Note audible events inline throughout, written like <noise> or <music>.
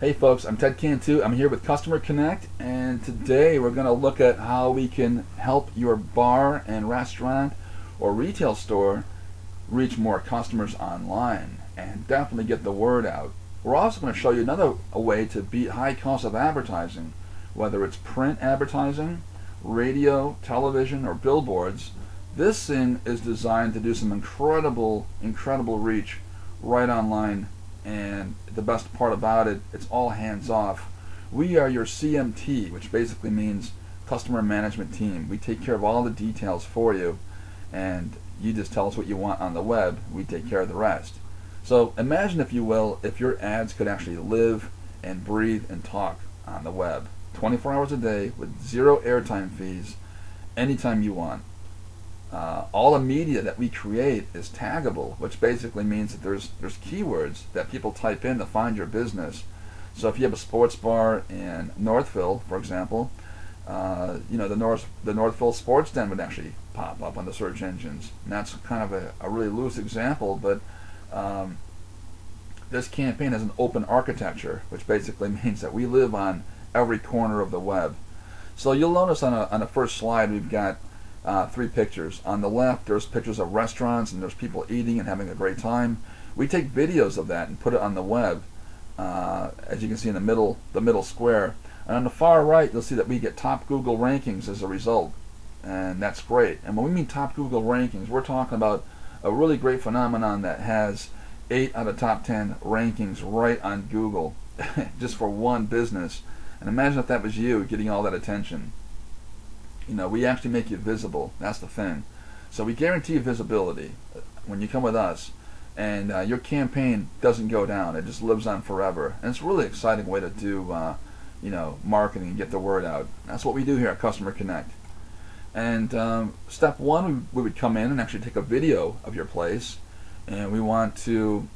Hey folks, I'm Ted Cantu. I'm here with Customer Connect, and today we're going to look at how we can help your bar and restaurant or retail store reach more customers online and definitely get the word out. We're also going to show you another way to beat high cost of advertising, whether it's print advertising, radio, television, or billboards. This thing is designed to do some incredible, incredible reach right online and the best part about it, it's all hands off. We are your CMT, which basically means customer management team. We take care of all the details for you, and you just tell us what you want on the web. We take care of the rest. So imagine, if you will, if your ads could actually live and breathe and talk on the web 24 hours a day with zero airtime fees anytime you want. Uh, all the media that we create is taggable, which basically means that there's there's keywords that people type in to find your business. So if you have a sports bar in Northville, for example, uh, you know the North the Northville Sports Den would actually pop up on the search engines. And that's kind of a, a really loose example, but um, this campaign has an open architecture, which basically <laughs> means that we live on every corner of the web. So you'll notice on a, on the first slide we've got uh, three pictures. On the left, there's pictures of restaurants and there's people eating and having a great time. We take videos of that and put it on the web, uh, as you can see in the middle, the middle square. And on the far right, you'll see that we get top Google rankings as a result, and that's great. And when we mean top Google rankings, we're talking about a really great phenomenon that has eight out of top ten rankings right on Google, <laughs> just for one business. And imagine if that was you getting all that attention. You know, we actually make you visible. That's the thing. So we guarantee visibility when you come with us, and uh, your campaign doesn't go down. It just lives on forever, and it's a really exciting way to do, uh, you know, marketing and get the word out. That's what we do here at Customer Connect. And um, step one, we, we would come in and actually take a video of your place, and we want to,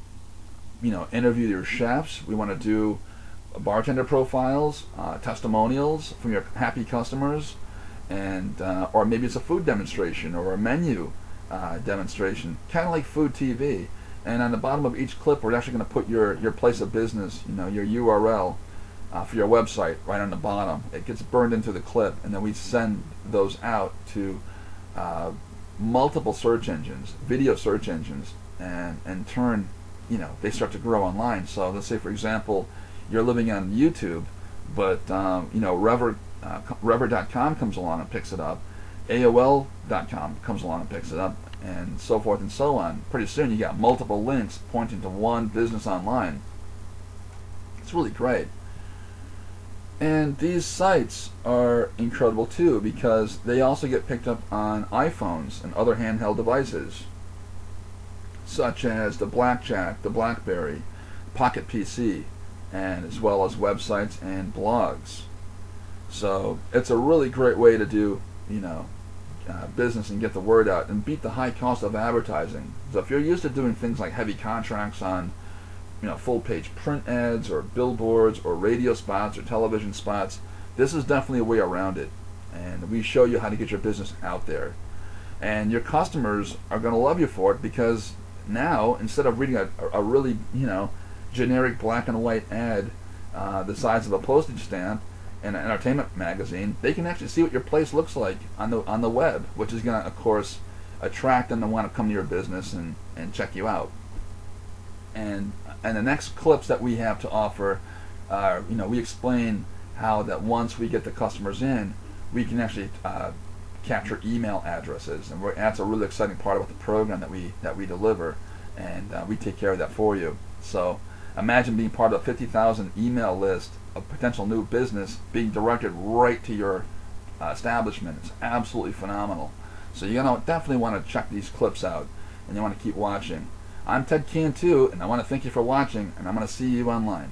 you know, interview your chefs. We want to do bartender profiles, uh, testimonials from your happy customers and uh, or maybe it's a food demonstration or a menu uh, demonstration, kind of like food TV. And on the bottom of each clip, we're actually going to put your your place of business, you know, your URL uh, for your website right on the bottom. It gets burned into the clip, and then we send those out to uh, multiple search engines, video search engines, and and turn, you know, they start to grow online. So let's say, for example, you're living on YouTube, but um, you know, Revver uh, Revver.com comes along and picks it up, AOL.com comes along and picks it up, and so forth and so on. Pretty soon you got multiple links pointing to one business online. It's really great. And these sites are incredible too because they also get picked up on iPhones and other handheld devices, such as the Blackjack, the Blackberry, Pocket PC, and as well as websites and blogs. So it's a really great way to do, you know, uh, business and get the word out and beat the high cost of advertising. So if you're used to doing things like heavy contracts on, you know, full page print ads or billboards or radio spots or television spots, this is definitely a way around it. And we show you how to get your business out there. And your customers are going to love you for it because now, instead of reading a, a really, you know, generic black and white ad uh, the size of a postage stamp, an entertainment magazine, they can actually see what your place looks like on the on the web, which is going to, of course, attract them to want to come to your business and, and check you out. And and the next clips that we have to offer, are, you know, we explain how that once we get the customers in, we can actually uh, capture email addresses, and that's a really exciting part about the program that we that we deliver, and uh, we take care of that for you. So imagine being part of a 50,000 email list of potential new business being directed right to your uh, establishment. It's absolutely phenomenal. So you're gonna definitely want to check these clips out, and you want to keep watching. I'm Ted Cantu, and I want to thank you for watching, and I'm going to see you online.